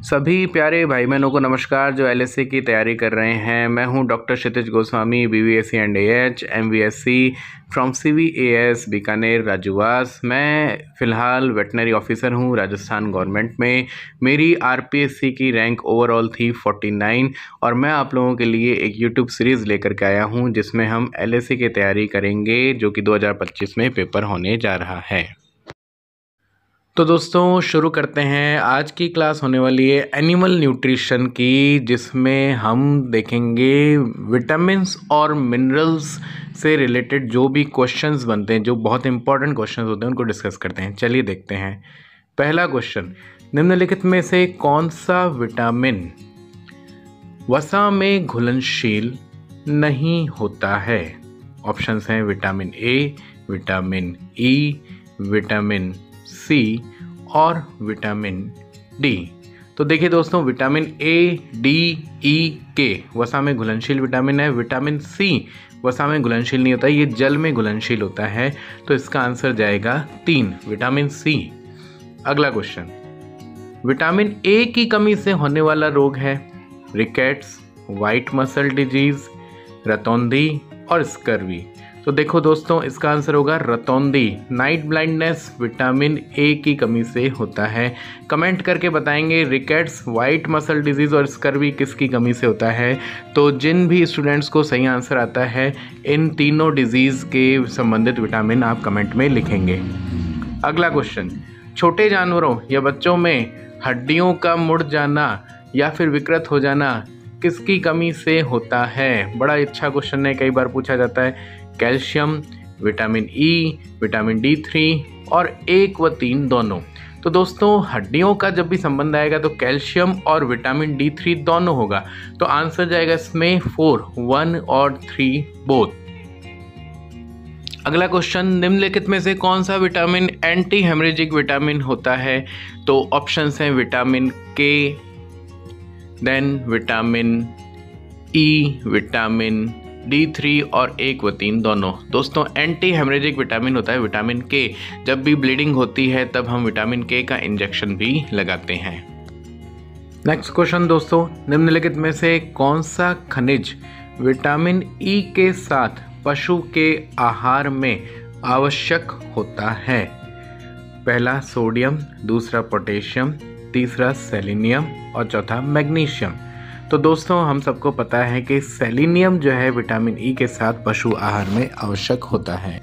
सभी प्यारे भाई बहनों को नमस्कार, जो एलएससी की तैयारी कर रहे हैं। मैं हूँ doctor Kshitij Goswami B V S C and A H M V S C from C V A S Bikaner, Rajuvas. मैं फ़िलहाल वेटनरी ऑफिसर हूँ राजस्थान गवर्नमेंट में। मेरी आर पी एस सी की रैंक ओवरऑल थी फोर्टी नाइन और मैं आप लोगों के लिए एक यूट्यूब सीरीज़ लेकर के आया हूँ, जिसमें हम एल एस सी की तैयारी करेंगे, जो कि दो हज़ार पच्चीस में पेपर होने जा रहा है। तो दोस्तों, शुरू करते हैं आज की क्लास होने वाली है एनिमल न्यूट्रिशन की, जिसमें हम देखेंगे विटामिन्स और मिनरल्स से रिलेटेड जो भी क्वेश्चंस बनते हैं, जो बहुत इंपॉर्टेंट क्वेश्चंस होते हैं, उनको डिस्कस करते हैं। चलिए देखते हैं। पहला क्वेश्चन, निम्नलिखित में से कौन सा विटामिन वसा में घुलनशील नहीं होता है? ऑप्शंस हैं vitamin A, vitamin E, vitamin C और विटामिन डी तो देखिए दोस्तों विटामिन ए डी ई के वसा में घुलनशील विटामिन है विटामिन सी वसा में घुलनशील नहीं होता ये जल में घुलनशील होता है तो इसका आंसर जाएगा तीन विटामिन सी अगला क्वेश्चन विटामिन ए की कमी से होने वाला रोग है रिकेट्स वाइट मसल डिज़ीज़ रतौंधी और स्कर्वी तो देखो दोस्तों, इसका आंसर होगा रतौंदी। नाइट ब्लाइंडनेस विटामिन ए की कमी से होता है। कमेंट करके बताएँगे रिकेट्स वाइट मसल डिज़ीज़ और स्कर्वी किसकी कमी से होता है। तो जिन भी स्टूडेंट्स को सही आंसर आता है, इन तीनों डिज़ीज़ के संबंधित विटामिन आप कमेंट में लिखेंगे। अगला क्वेश्चन छोटे जानवरों या बच्चों में हड्डियों का मुड़ जाना या फिर विकृत हो जाना किसकी कमी से होता है? बड़ा अच्छा क्वेश्चन है, कई बार पूछा जाता है। Calcium, vitamin E vitamin D three और एक व तीन दोनों। तो दोस्तों, हड्डियों का जब भी संबंध आएगा तो कैल्शियम और विटामिन डी थ्री दोनों होगा। तो आंसर जाएगा इसमें फोर वन और थ्री बोथ अगला क्वेश्चन निम्नलिखित में से कौन सा विटामिन एंटी हेमरेजिक विटामिन होता है? तो ऑप्शंस हैं vitamin K then vitamin E vitamin D three और एक व तीन दोनों। दोस्तों एंटी हेमरेजिक विटामिन होता है विटामिन के जब भी ब्लीडिंग होती है, तब हम विटामिन के का इंजेक्शन भी लगाते हैं। नेक्स्ट क्वेश्चन दोस्तों। निम्नलिखित में से कौन सा खनिज विटामिन ई के साथ पशु के आहार में आवश्यक होता है? पहला सोडियम दूसरा पोटेशियम तीसरा सेलिनियम और चौथा मैग्नीशियम तो दोस्तों, हम सबको पता है कि सेलिनियम जो है विटामिन ई के साथ पशु आहार में आवश्यक होता है।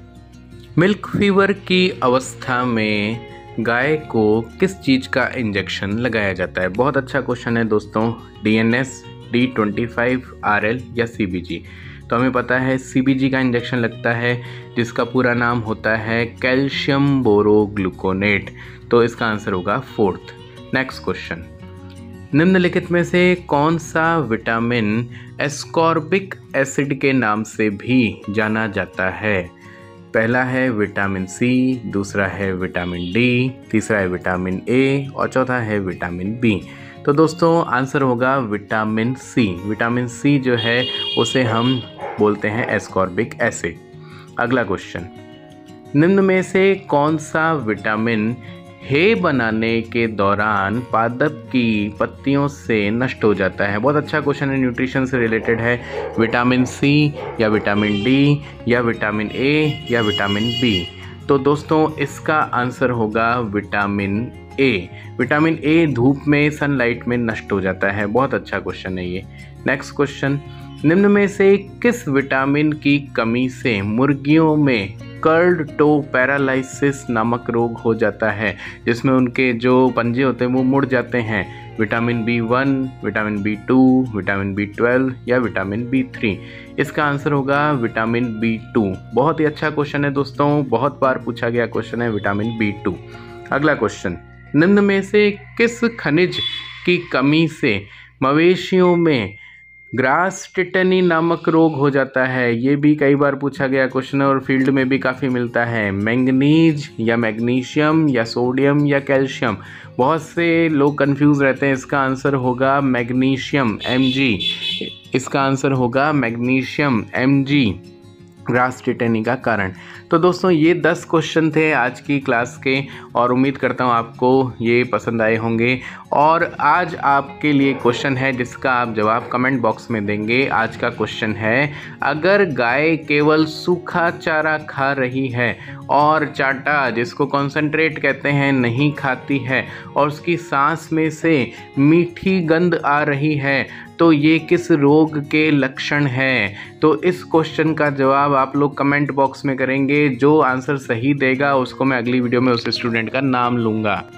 मिल्क फीवर की अवस्था में गाय को किस चीज़ का इंजेक्शन लगाया जाता है? बहुत अच्छा क्वेश्चन है दोस्तों D N S D twenty five R L या सी बी जी तो हमें पता है सी बी जी का इंजेक्शन लगता है, जिसका पूरा नाम होता है कैल्शियम बोरोग्लूकोनेट। तो इसका आंसर होगा फोर्थ। Next question. निम्नलिखित में से कौन सा विटामिन एस्कॉर्बिक एसिड के नाम से भी जाना जाता है? पहला है विटामिन सी, दूसरा है विटामिन डी, तीसरा है विटामिन ए और चौथा है विटामिन बी। तो दोस्तों, आंसर होगा विटामिन सी। विटामिन सी जो है, उसे हम बोलते हैं एस्कॉर्बिक एसिड। अगला क्वेश्चन। निम्न में से कौन सा विटामिन हे बनाने के दौरान पादप की पत्तियों से नष्ट हो जाता है। बहुत अच्छा क्वेश्चन है न्यूट्रिशन से रिलेटेड है। विटामिन सी या विटामिन डी या विटामिन ए या विटामिन बी तो दोस्तों, इसका आंसर होगा विटामिन ए विटामिन ए धूप में सनलाइट में नष्ट हो जाता है। बहुत अच्छा क्वेश्चन है ये। नेक्स्ट क्वेश्चन निम्न में से किस विटामिन की कमी से मुर्गियों में कर्ड टो पैरालाइसिस नामक रोग हो जाता है? जिसमें उनके जो पंजे होते हैं, वो मुड़ जाते हैं। Vitamin B one, vitamin B two, vitamin B twelve या विटामिन बी थ्री। इसका आंसर होगा विटामिन बी टू। बहुत ही अच्छा क्वेश्चन है दोस्तों। बहुत बार पूछा गया क्वेश्चन है विटामिन बी टू। अगला क्वेश्चन। निम्न में से किस खनिज की कमी से मवेशियों में ग्रास टिटनी नामक रोग हो जाता है। ये भी कई बार पूछा गया क्वेश्चन और फ़ील्ड में भी काफ़ी मिलता है। मैंगनीज या मैग्नीशियम या सोडियम या कैल्शियम। बहुत से लोग कंफ्यूज रहते हैं। इसका आंसर होगा मैग्नीशियम एम इसका आंसर होगा मैग्नीशियम एम ग्रास टिटनी का कारण। तो दोस्तों, ये दस क्वेश्चन थे आज की क्लास के, और उम्मीद करता हूँ आपको ये पसंद आए होंगे। और आज आपके लिए क्वेश्चन है, जिसका आप जवाब कमेंट बॉक्स में देंगे। आज का क्वेश्चन है, अगर गाय केवल सूखा चारा खा रही है और चाटा, जिसको कॉन्सेंट्रेट कहते हैं, नहीं खाती है, और उसकी सांस में से मीठी गंध आ रही है तो ये किस रोग के लक्षण हैं? तो इस क्वेश्चन का जवाब आप लोग कमेंट बॉक्स में करेंगे। जो आंसर सही देगा, उसको मैं अगली वीडियो में उस स्टूडेंट का नाम लूँगा।